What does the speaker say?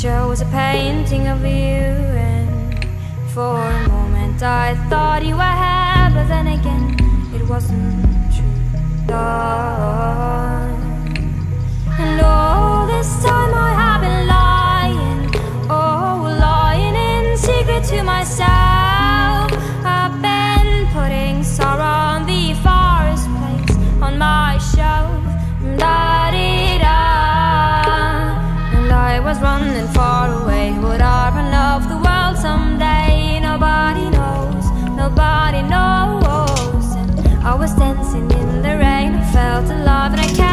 picture was a painting of you, and for a moment I thought you were here, but then again felt alive and I can't